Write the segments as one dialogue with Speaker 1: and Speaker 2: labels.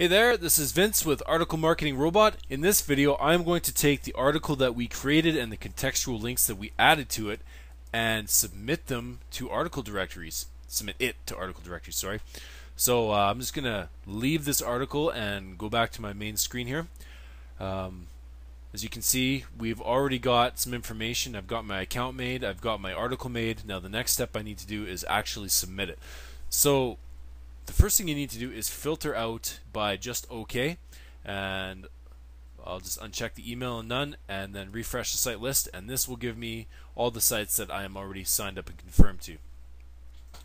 Speaker 1: Hey there, this is Vince with Article Marketing Robot. In this video, I'm going to take the article that we created and the contextual links that we added to it and submit them to article directories. Submit it to article directories, sorry. So uh, I'm just going to leave this article and go back to my main screen here. Um, as you can see, we've already got some information. I've got my account made, I've got my article made. Now the next step I need to do is actually submit it. So the first thing you need to do is filter out by just OK and I'll just uncheck the email and none and then refresh the site list and this will give me all the sites that I am already signed up and confirmed to.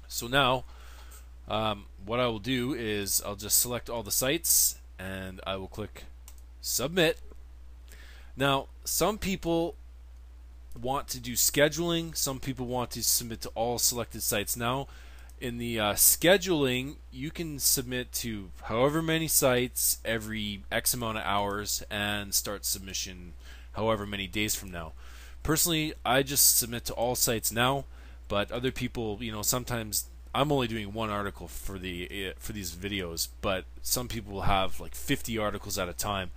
Speaker 1: So now um, what I will do is I'll just select all the sites and I will click submit. Now some people want to do scheduling, some people want to submit to all selected sites. Now in the uh, scheduling, you can submit to however many sites every X amount of hours and start submission however many days from now. Personally, I just submit to all sites now, but other people, you know, sometimes I'm only doing one article for the eh, for these videos, but some people will have like 50 articles at a time,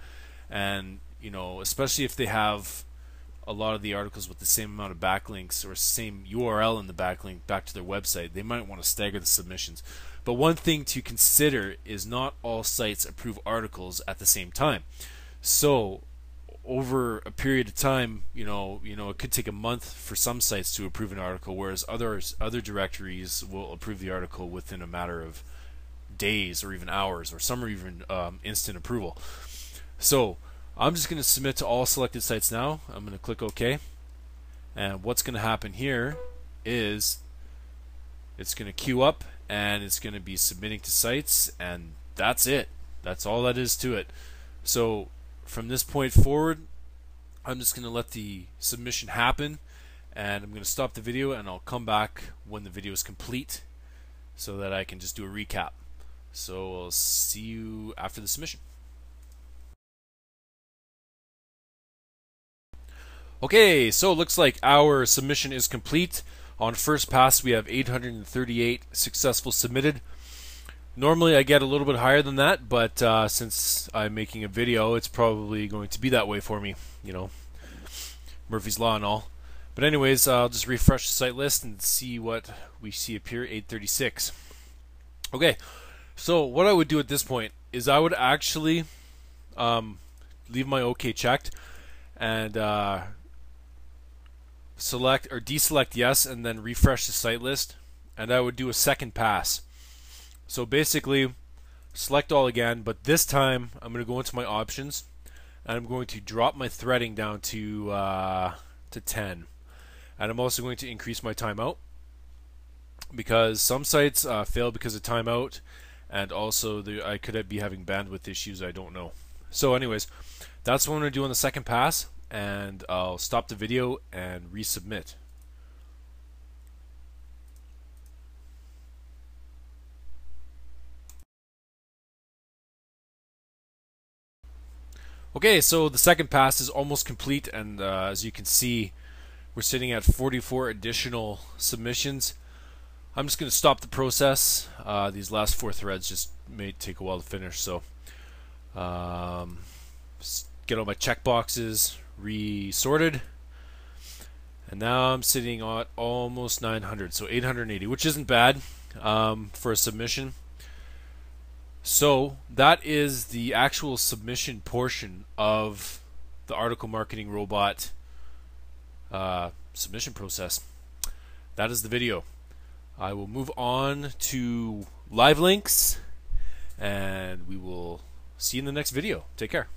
Speaker 1: and you know, especially if they have a lot of the articles with the same amount of backlinks or same URL in the backlink back to their website, they might want to stagger the submissions. But one thing to consider is not all sites approve articles at the same time. So over a period of time, you know, you know, it could take a month for some sites to approve an article, whereas others other directories will approve the article within a matter of days or even hours, or some are even um, instant approval. So I'm just going to submit to all selected sites now. I'm going to click OK. And what's going to happen here is it's going to queue up and it's going to be submitting to sites and that's it. That's all that is to it. So from this point forward, I'm just going to let the submission happen and I'm going to stop the video and I'll come back when the video is complete so that I can just do a recap. So I'll see you after the submission. Okay, so it looks like our submission is complete. On first pass, we have 838 successful submitted. Normally, I get a little bit higher than that, but uh, since I'm making a video, it's probably going to be that way for me. You know, Murphy's Law and all. But anyways, I'll just refresh the site list and see what we see appear 836. Okay, so what I would do at this point is I would actually um, leave my OK checked and uh, select or deselect yes and then refresh the site list and I would do a second pass. So basically select all again but this time I'm going to go into my options and I'm going to drop my threading down to uh, to 10 and I'm also going to increase my timeout because some sites uh, fail because of timeout and also the, I could be having bandwidth issues I don't know. So anyways that's what I'm going to do on the second pass and I'll stop the video and resubmit. Okay, so the second pass is almost complete, and uh, as you can see, we're sitting at 44 additional submissions. I'm just going to stop the process. Uh, these last four threads just may take a while to finish, so um, get all my checkboxes, resorted. And now I'm sitting at almost 900, so 880, which isn't bad um, for a submission. So that is the actual submission portion of the article marketing robot uh, submission process. That is the video. I will move on to live links and we will see you in the next video. Take care.